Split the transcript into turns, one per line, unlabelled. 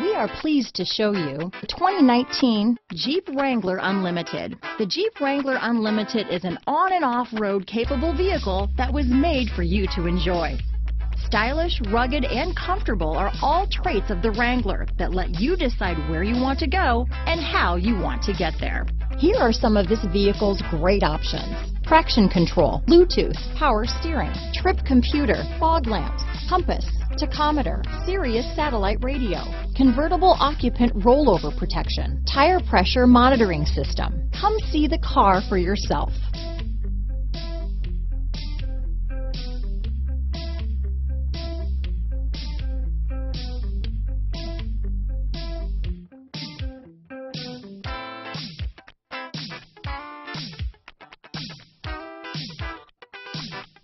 We are pleased to show you the 2019 Jeep Wrangler Unlimited. The Jeep Wrangler Unlimited is an on and off-road capable vehicle that was made for you to enjoy. Stylish, rugged, and comfortable are all traits of the Wrangler that let you decide where you want to go and how you want to get there. Here are some of this vehicle's great options. Traction control, Bluetooth, power steering, trip computer, fog lamps, compass, tachometer, Sirius satellite radio, convertible occupant rollover protection, tire pressure monitoring system. Come see the car for yourself. Thank you.